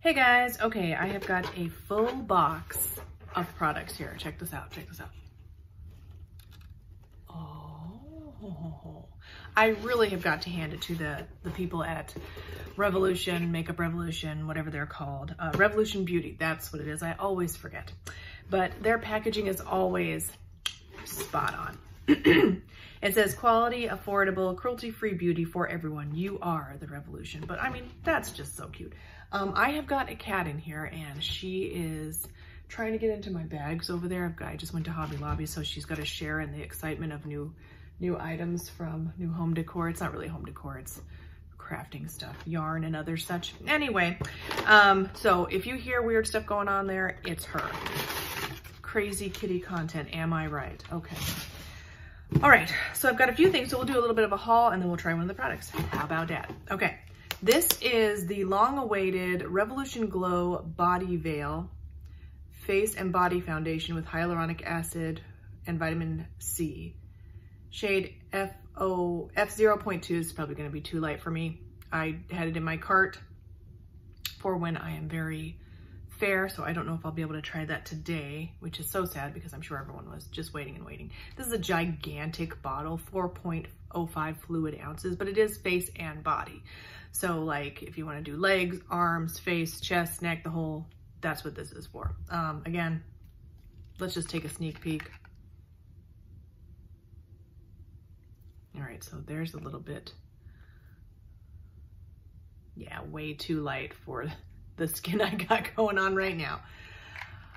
Hey guys, okay, I have got a full box of products here. Check this out, check this out. Oh, I really have got to hand it to the, the people at Revolution, Makeup Revolution, whatever they're called. Uh, Revolution Beauty, that's what it is. I always forget. But their packaging is always spot on. it says quality, affordable, cruelty-free beauty for everyone. You are the revolution. But I mean, that's just so cute. Um, I have got a cat in here and she is trying to get into my bags over there. I just went to Hobby Lobby, so she's got to share in the excitement of new new items from new home decor. It's not really home decor, it's crafting stuff, yarn and other such. Anyway, um, so if you hear weird stuff going on there, it's her. Crazy kitty content, am I right? Okay. All right, so I've got a few things, so we'll do a little bit of a haul and then we'll try one of the products. How about that? Okay, this is the long-awaited Revolution Glow Body Veil Face and Body Foundation with hyaluronic acid and vitamin C. Shade FO, F0.2 is probably gonna be too light for me. I had it in my cart for when I am very fair, so I don't know if I'll be able to try that today, which is so sad because I'm sure everyone was just waiting and waiting. This is a gigantic bottle, 4.05 fluid ounces, but it is face and body. So like if you wanna do legs, arms, face, chest, neck, the whole, that's what this is for. Um, again, let's just take a sneak peek. All right, so there's a little bit, yeah, way too light for the skin I got going on right now.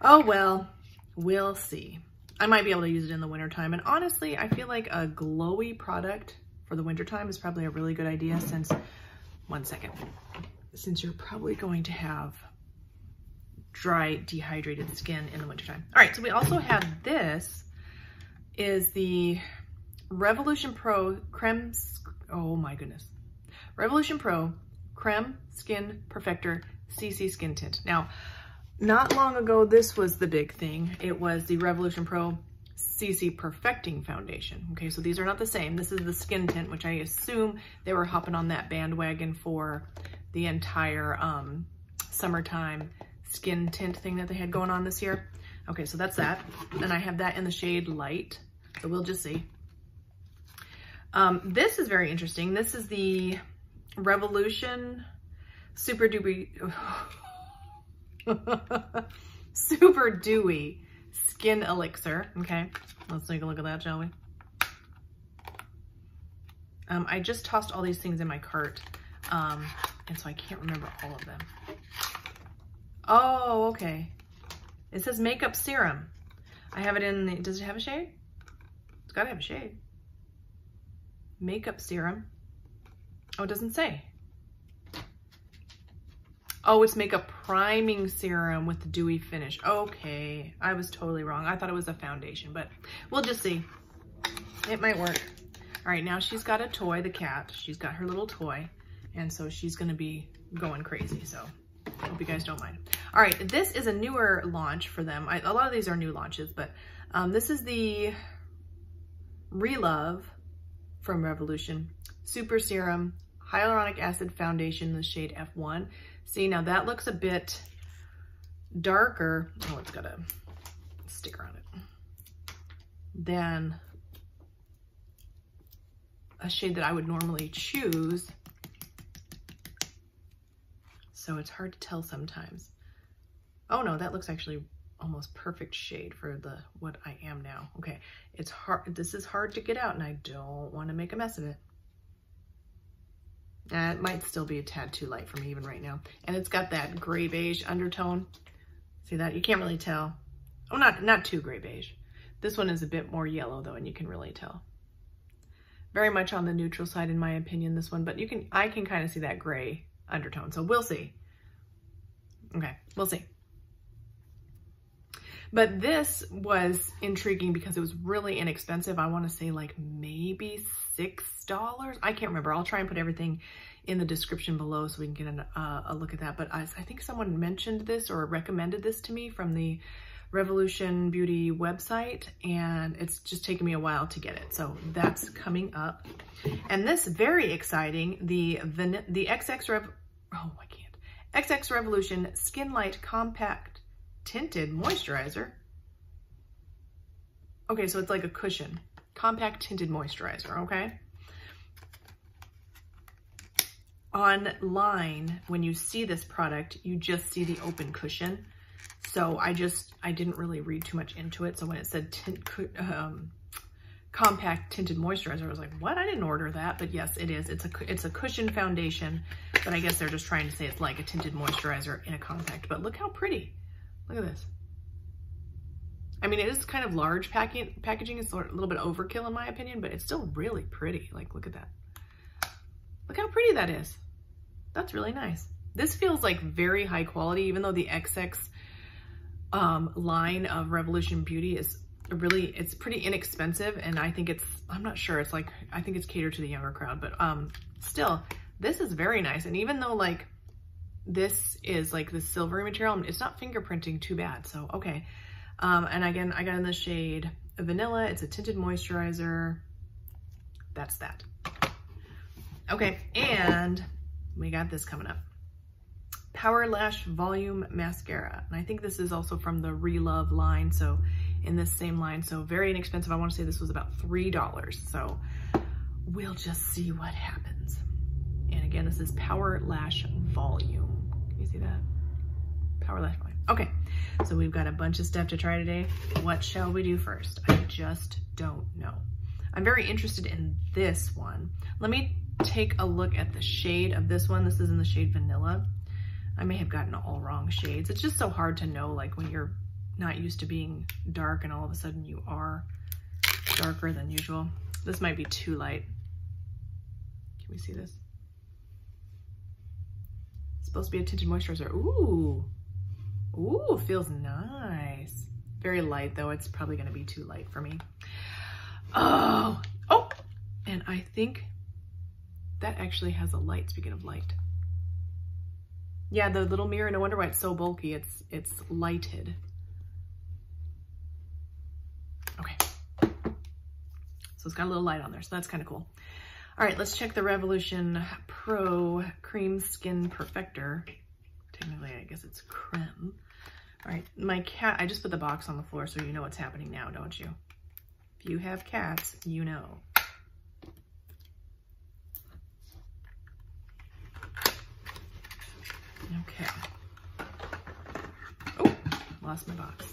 Oh, well, we'll see. I might be able to use it in the wintertime. And honestly, I feel like a glowy product for the wintertime is probably a really good idea since, one second, since you're probably going to have dry, dehydrated skin in the wintertime. All right, so we also have this is the Revolution Pro Creme, oh my goodness. Revolution Pro Creme Skin Perfector CC Skin Tint. Now, not long ago, this was the big thing. It was the Revolution Pro CC Perfecting Foundation. Okay, so these are not the same. This is the skin tint, which I assume they were hopping on that bandwagon for the entire um, summertime skin tint thing that they had going on this year. Okay, so that's that. And I have that in the shade Light. So we'll just see. Um, this is very interesting. This is the Revolution Super Dewy, Super Dewy Skin Elixir. Okay, let's take a look at that, shall we? Um, I just tossed all these things in my cart, um, and so I can't remember all of them. Oh, okay. It says makeup serum. I have it in the, does it have a shade? It's gotta have a shade makeup serum. Oh, it doesn't say. Oh, it's makeup priming serum with the dewy finish. Okay, I was totally wrong. I thought it was a foundation, but we'll just see. It might work. All right, now she's got a toy, the cat. She's got her little toy, and so she's gonna be going crazy, so hope you guys don't mind. All right, this is a newer launch for them. I, a lot of these are new launches, but um, this is the Relove from Revolution. Super Serum Hyaluronic Acid Foundation in the shade F1. See, now that looks a bit darker. Oh, it's got a sticker on it. Than a shade that I would normally choose. So it's hard to tell sometimes. Oh no, that looks actually almost perfect shade for the what I am now. Okay, it's hard. This is hard to get out and I don't want to make a mess of it. Uh, it might still be a tad too light for me even right now. And it's got that gray beige undertone. See that? You can't really tell. Oh, not, not too gray beige. This one is a bit more yellow though, and you can really tell. Very much on the neutral side in my opinion, this one, but you can, I can kind of see that gray undertone. So we'll see. Okay, we'll see. But this was intriguing because it was really inexpensive. I want to say like maybe $6. I can't remember. I'll try and put everything in the description below so we can get an, uh, a look at that. But I, I think someone mentioned this or recommended this to me from the Revolution Beauty website and it's just taken me a while to get it. So that's coming up. And this very exciting, the, the, the XX Rev, oh, I can't, XX Revolution Skin Light Compact Tinted Moisturizer. Okay, so it's like a cushion. Compact tinted moisturizer, okay? Online, when you see this product, you just see the open cushion. So I just, I didn't really read too much into it. So when it said tint, um, compact tinted moisturizer, I was like, what? I didn't order that. But yes, it is. It's a, it's a cushion foundation, but I guess they're just trying to say it's like a tinted moisturizer in a compact. But look how pretty. Look at this. I mean, it is kind of large packing, packaging. It's a little bit overkill in my opinion, but it's still really pretty. Like, look at that. Look how pretty that is. That's really nice. This feels like very high quality, even though the XX um, line of Revolution Beauty is really, it's pretty inexpensive. And I think it's, I'm not sure, it's like, I think it's catered to the younger crowd, but um, still, this is very nice. And even though like, this is like the silvery material, it's not fingerprinting too bad. So, okay. Um, and again, I got in the shade Vanilla. It's a tinted moisturizer. That's that. Okay, and we got this coming up. Power Lash Volume Mascara. And I think this is also from the Relove line, so in this same line. So very inexpensive. I want to say this was about $3. So we'll just see what happens. And again, this is Power Lash Volume. See that? Power Lash Volume. Okay, so we've got a bunch of stuff to try today. What shall we do first? I just don't know. I'm very interested in this one. Let me take a look at the shade of this one. This is in the shade Vanilla. I may have gotten all wrong shades. It's just so hard to know like when you're not used to being dark and all of a sudden you are darker than usual. This might be too light. Can we see this? Supposed to be a tinted moisturizer. Ooh, Ooh, feels nice. Very light though. It's probably gonna be too light for me. Oh, oh, and I think that actually has a light, speaking of light. Yeah, the little mirror, no wonder why it's so bulky. It's, it's lighted. Okay. So it's got a little light on there, so that's kind of cool. All right, let's check the Revolution Pro Cream Skin Perfector technically I guess it's creme. All right, my cat, I just put the box on the floor so you know what's happening now, don't you? If you have cats, you know. Okay. Oh, lost my box.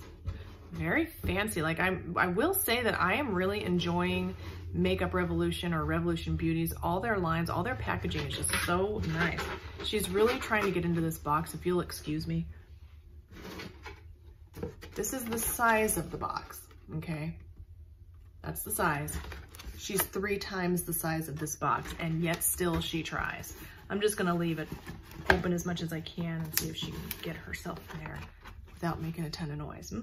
Very fancy. Like I'm, I will say that I am really enjoying Makeup Revolution or Revolution Beauties. All their lines, all their packaging is just so nice. She's really trying to get into this box, if you'll excuse me. This is the size of the box, okay? That's the size. She's three times the size of this box, and yet still she tries. I'm just gonna leave it open as much as I can and see if she can get herself in there without making a ton of noise. Hmm?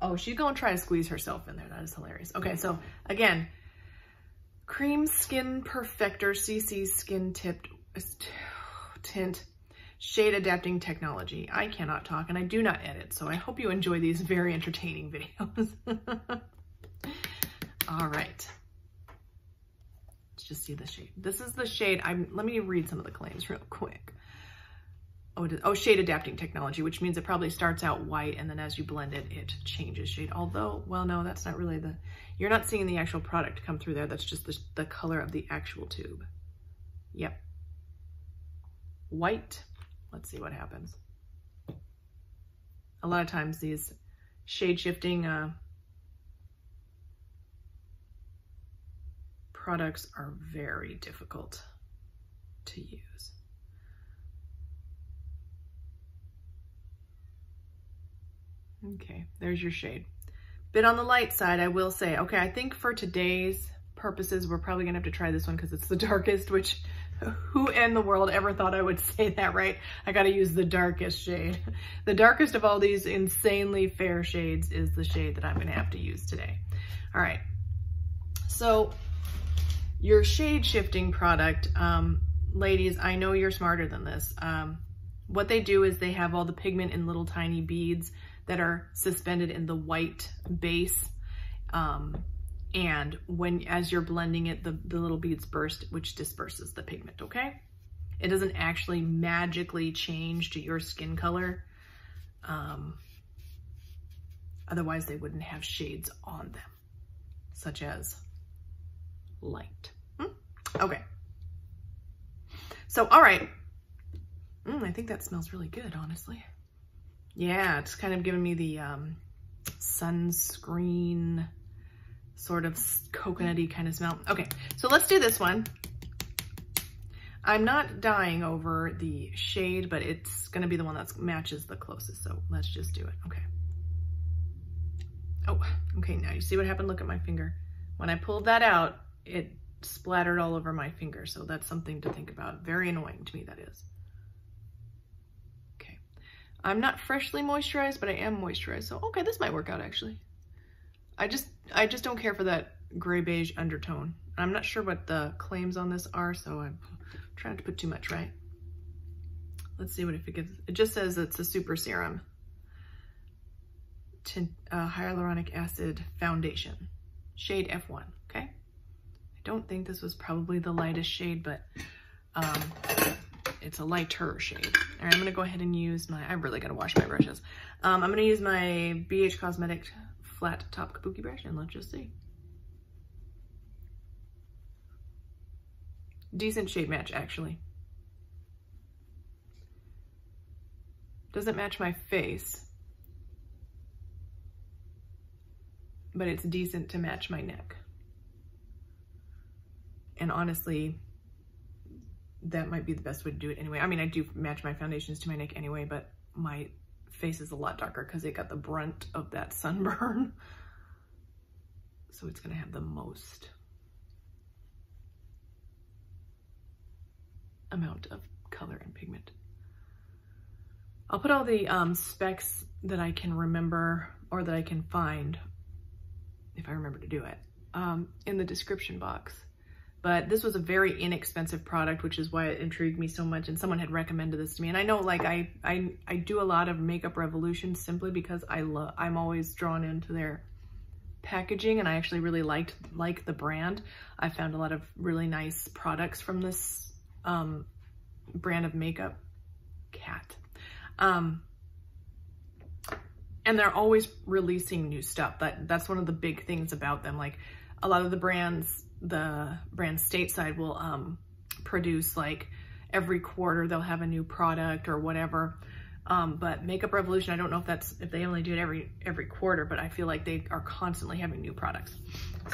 Oh, she's gonna try to squeeze herself in there. That is hilarious. Okay, so again, Cream Skin Perfector CC Skin Tipped Tint Shade Adapting Technology. I cannot talk and I do not edit, so I hope you enjoy these very entertaining videos. All right. Let's just see the shade. This is the shade. I'm. Let me read some of the claims real quick. Oh, oh, shade adapting technology, which means it probably starts out white and then as you blend it, it changes shade. Although, well, no, that's not really the, you're not seeing the actual product come through there. That's just the, the color of the actual tube. Yep. White. Let's see what happens. A lot of times these shade shifting uh, products are very difficult to use. Okay, there's your shade. Bit on the light side, I will say. Okay, I think for today's purposes, we're probably gonna have to try this one because it's the darkest, which who in the world ever thought I would say that, right? I gotta use the darkest shade. The darkest of all these insanely fair shades is the shade that I'm gonna have to use today. All right, so your shade shifting product, um, ladies, I know you're smarter than this. Um, what they do is they have all the pigment in little tiny beads that are suspended in the white base. Um, and when, as you're blending it, the, the little beads burst, which disperses the pigment, okay? It doesn't actually magically change to your skin color. Um, otherwise they wouldn't have shades on them, such as light. Hmm? Okay. So, all right. Mm, I think that smells really good, honestly. Yeah, it's kind of giving me the um, sunscreen sort of coconutty kind of smell. Okay, so let's do this one. I'm not dying over the shade, but it's gonna be the one that matches the closest. So let's just do it, okay. Oh, okay, now you see what happened? Look at my finger. When I pulled that out, it splattered all over my finger. So that's something to think about. Very annoying to me, that is. I'm not freshly moisturized, but I am moisturized. So, okay, this might work out actually. I just, I just don't care for that gray beige undertone. I'm not sure what the claims on this are, so I'm trying not to put too much, right? Let's see what if it gives, it just says it's a super serum. Tint, uh, hyaluronic acid foundation, shade F1, okay? I don't think this was probably the lightest shade, but um, it's a lighter shade. All right, I'm gonna go ahead and use my, I really gotta wash my brushes. Um, I'm gonna use my BH Cosmetic flat top kabuki brush and let's just see. Decent shade match, actually. Doesn't match my face, but it's decent to match my neck. And honestly, that might be the best way to do it anyway. I mean, I do match my foundations to my neck anyway, but my face is a lot darker because it got the brunt of that sunburn. So it's gonna have the most amount of color and pigment. I'll put all the um, specs that I can remember or that I can find, if I remember to do it, um, in the description box. But this was a very inexpensive product, which is why it intrigued me so much. And someone had recommended this to me. And I know like I, I, I do a lot of Makeup Revolution simply because I love, I'm always drawn into their packaging and I actually really liked, like the brand. I found a lot of really nice products from this um, brand of makeup. Cat. Um, and they're always releasing new stuff. That That's one of the big things about them. Like a lot of the brands the brand stateside will um, produce like every quarter they'll have a new product or whatever. Um, but Makeup Revolution, I don't know if that's if they only do it every every quarter, but I feel like they are constantly having new products.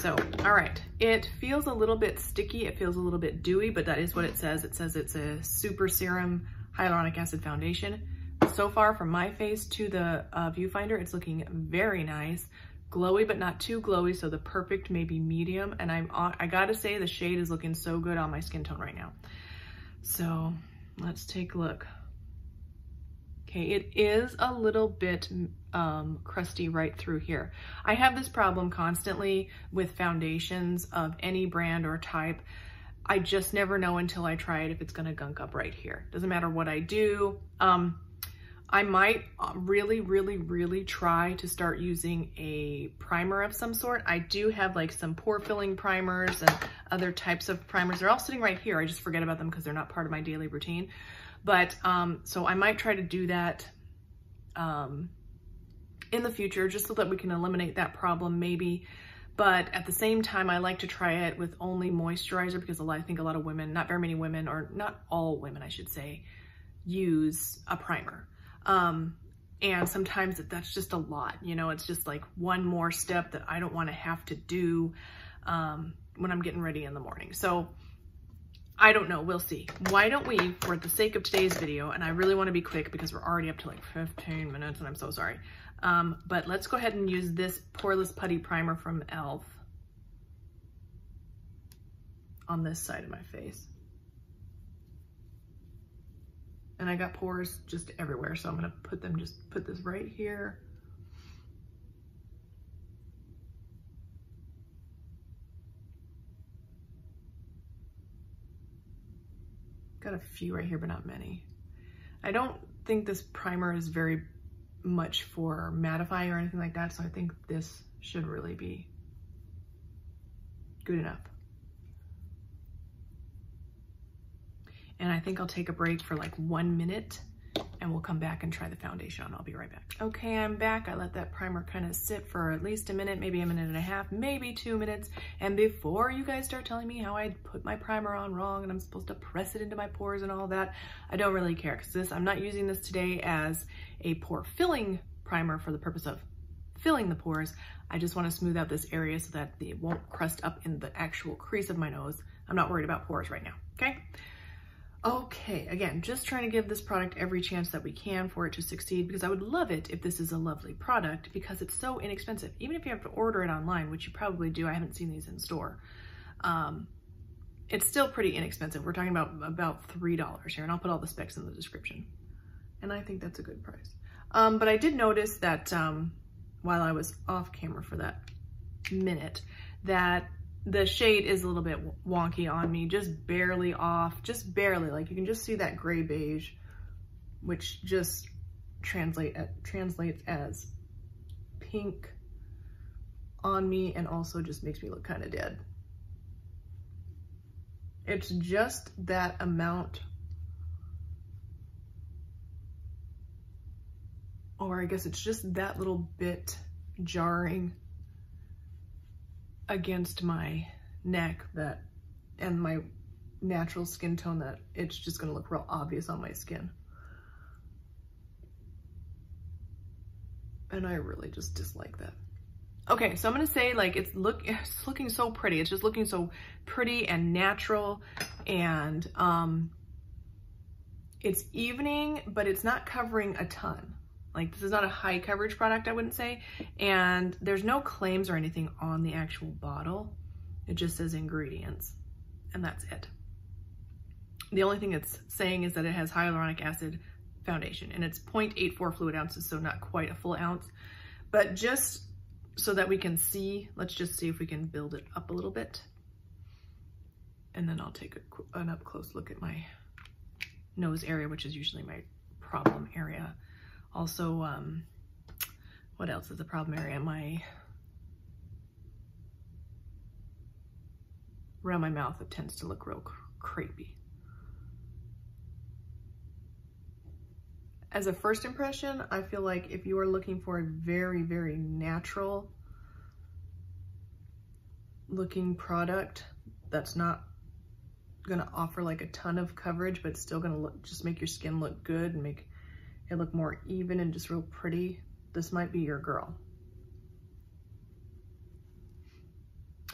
So, all right, it feels a little bit sticky. It feels a little bit dewy, but that is what it says. It says it's a super serum hyaluronic acid foundation. So far from my face to the uh, viewfinder, it's looking very nice glowy but not too glowy so the perfect maybe medium. And I'm I gotta say the shade is looking so good on my skin tone right now. So let's take a look. Okay it is a little bit um, crusty right through here. I have this problem constantly with foundations of any brand or type. I just never know until I try it if it's gonna gunk up right here. Doesn't matter what I do. Um, I might uh, really, really, really try to start using a primer of some sort. I do have like some pore filling primers and other types of primers. They're all sitting right here. I just forget about them because they're not part of my daily routine. But um, so I might try to do that um, in the future just so that we can eliminate that problem maybe. But at the same time, I like to try it with only moisturizer because a lot, I think a lot of women, not very many women, or not all women, I should say, use a primer. Um, and sometimes that's just a lot, you know, it's just like one more step that I don't want to have to do um, when I'm getting ready in the morning. So I don't know, we'll see. Why don't we, for the sake of today's video, and I really want to be quick because we're already up to like 15 minutes and I'm so sorry. Um, but let's go ahead and use this Poreless Putty Primer from e.l.f. on this side of my face. And I got pores just everywhere, so I'm gonna put them, just put this right here. Got a few right here, but not many. I don't think this primer is very much for mattifying or anything like that, so I think this should really be good enough. And I think I'll take a break for like one minute and we'll come back and try the foundation on. I'll be right back. Okay, I'm back. I let that primer kind of sit for at least a minute, maybe a minute and a half, maybe two minutes. And before you guys start telling me how I put my primer on wrong and I'm supposed to press it into my pores and all that, I don't really care because this, I'm not using this today as a pore filling primer for the purpose of filling the pores. I just want to smooth out this area so that it won't crust up in the actual crease of my nose. I'm not worried about pores right now, okay? Okay, again, just trying to give this product every chance that we can for it to succeed because I would love it if this is a lovely product because it's so inexpensive. Even if you have to order it online, which you probably do, I haven't seen these in store. Um, it's still pretty inexpensive. We're talking about about $3 here and I'll put all the specs in the description. And I think that's a good price. Um, but I did notice that um, while I was off camera for that minute, that the shade is a little bit wonky on me, just barely off, just barely. Like you can just see that gray beige, which just translate translates as pink on me and also just makes me look kind of dead. It's just that amount, or I guess it's just that little bit jarring against my neck that and my natural skin tone that it's just gonna look real obvious on my skin. And I really just dislike that. Okay, so I'm gonna say like it's look it's looking so pretty. It's just looking so pretty and natural and um it's evening, but it's not covering a ton. Like this is not a high coverage product, I wouldn't say. And there's no claims or anything on the actual bottle. It just says ingredients and that's it. The only thing it's saying is that it has hyaluronic acid foundation and it's 0.84 fluid ounces, so not quite a full ounce. But just so that we can see, let's just see if we can build it up a little bit. And then I'll take a, an up close look at my nose area, which is usually my problem area. Also, um, what else is a problem area? My, around my mouth, it tends to look real crepey. As a first impression, I feel like if you are looking for a very, very natural looking product that's not gonna offer like a ton of coverage, but still gonna look, just make your skin look good and make it look more even and just real pretty, this might be your girl.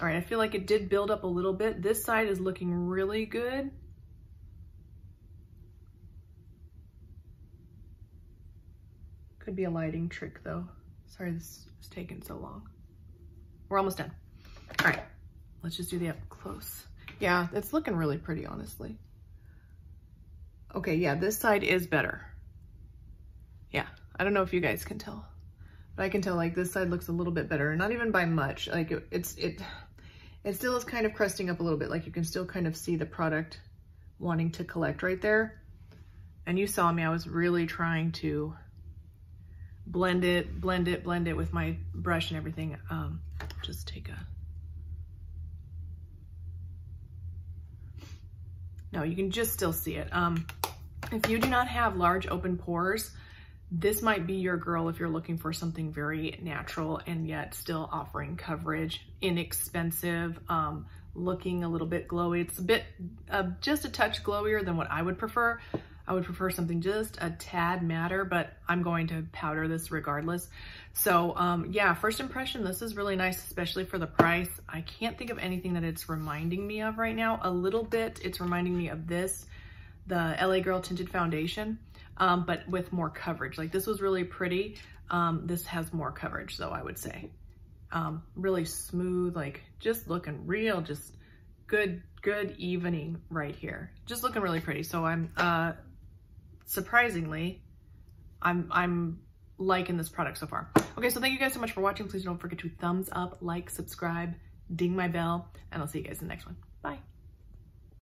All right, I feel like it did build up a little bit. This side is looking really good. Could be a lighting trick though. Sorry this is taking so long. We're almost done. All right, let's just do the up close. Yeah, it's looking really pretty, honestly. Okay, yeah, this side is better. Yeah, I don't know if you guys can tell, but I can tell like this side looks a little bit better, not even by much. Like it, it's, it, it still is kind of crusting up a little bit. Like you can still kind of see the product wanting to collect right there. And you saw me, I was really trying to blend it, blend it, blend it with my brush and everything. Um, just take a, no, you can just still see it. Um, if you do not have large open pores, this might be your girl if you're looking for something very natural and yet still offering coverage, inexpensive, um, looking a little bit glowy. It's a bit, uh, just a touch glowier than what I would prefer. I would prefer something just a tad matter, but I'm going to powder this regardless. So um, yeah, first impression, this is really nice, especially for the price. I can't think of anything that it's reminding me of right now. A little bit, it's reminding me of this, the LA Girl Tinted Foundation um, but with more coverage. Like this was really pretty. Um, this has more coverage though, I would say. Um, really smooth, like just looking real, just good, good evening right here. Just looking really pretty. So I'm, uh, surprisingly, I'm, I'm liking this product so far. Okay, so thank you guys so much for watching. Please don't forget to thumbs up, like, subscribe, ding my bell, and I'll see you guys in the next one. Bye.